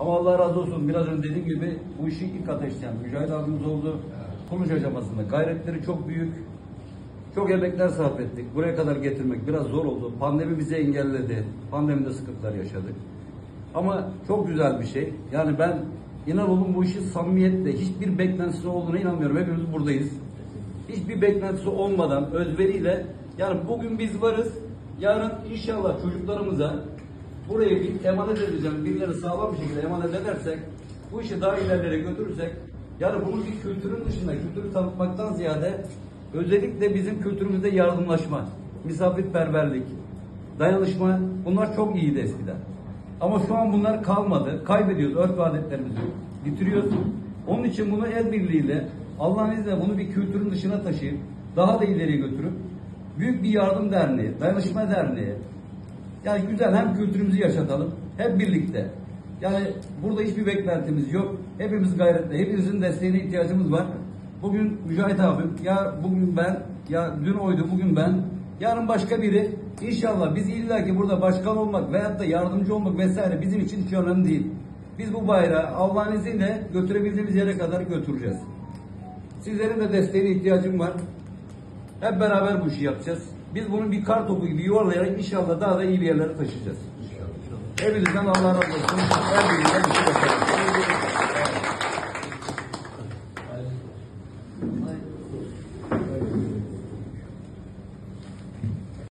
Ama Allah razı olsun biraz önce dediğim gibi bu işi ilk ateşleyen Mücahit abimiz oldu. Kuruluş aşamasında gayretleri çok büyük. Çok emekler sarf ettik. Buraya kadar getirmek biraz zor oldu. Pandemi bizi engelledi. Pandemide sıkıntılar yaşadık. Ama çok güzel bir şey. Yani ben inan bu işin samimiyetle hiçbir beklentisi olduğuna inanmıyorum. Hepimiz buradayız. Hiçbir beklentisi olmadan özveriyle yani bugün biz varız. Yarın inşallah çocuklarımıza burayı bir emanet edeceğim. Birileri sağlam bir şekilde emanet edersek bu işi daha ilerlere götürürsek yani bunu bir kültürün dışında kültürü tanıtmaktan ziyade özellikle bizim kültürümüzde yardımlaşma, misafirperverlik, dayanışma bunlar çok iyiydi eskiden. Ama şu an bunlar kalmadı. Kaybediyoruz. Örf adetlerimizi bitiriyoruz. Onun için bunu el birliğiyle Allah'ın izniyle bunu bir kültürün dışına taşıyıp daha da ileriye götürüp büyük bir yardım derneği, dayanışma derneği yani güzel hem kültürümüzü yaşatalım hep birlikte. Yani burada hiçbir beklentimiz yok. Hepimiz gayretli. Hepimizin desteğine ihtiyacımız var. Bugün Mücahit abim, ya bugün ben, ya dün oydu, bugün ben, yarın başka biri. İnşallah biz illaki burada başkan olmak veyahut da yardımcı olmak vesaire bizim için hiç önemli değil. Biz bu bayrağı Allah'ın izniyle götürebildiğimiz yere kadar götüreceğiz. Sizlerin de desteğine ihtiyacım var. Hep beraber bu işi yapacağız. Biz bunu bir kar topu gibi yuvarlayarak inşallah daha da iyi bir yerlere taşıyacağız. Hepinizden Allah razı olsun. Her birine bir şey.